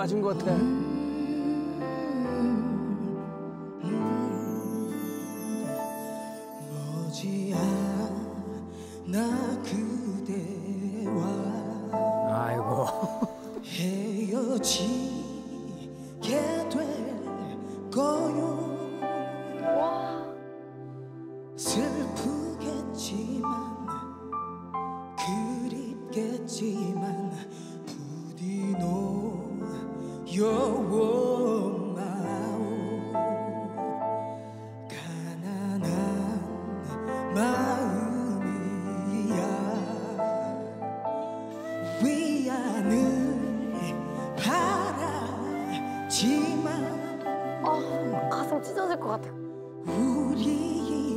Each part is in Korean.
맞은 것 같아. 아이고. 헤어지게 될 거요 슬프겠지만 그립겠지만 여워마오 가난한 마음이야 위안을 바라지만 아, 가슴 찢어질 것 같아. 우리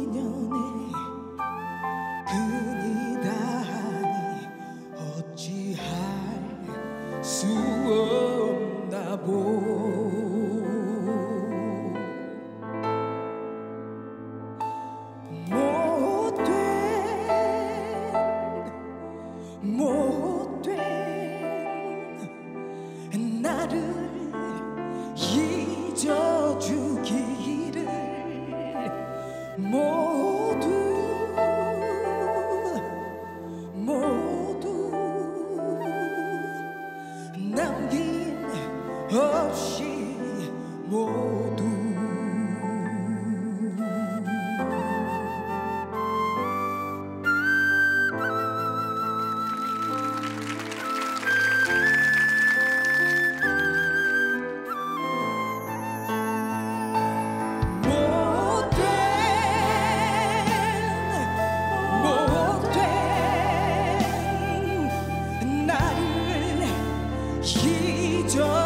잊어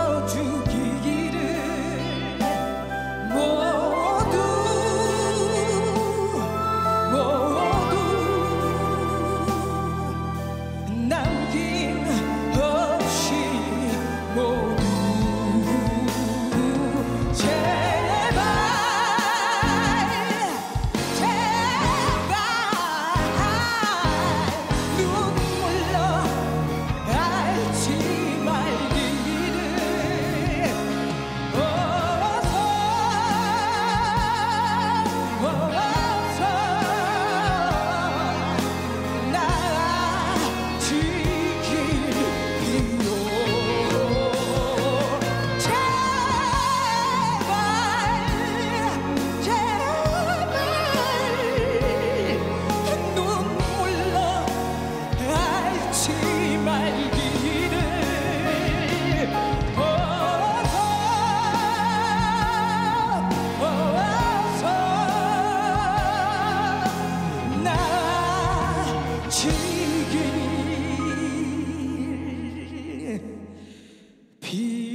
Peace.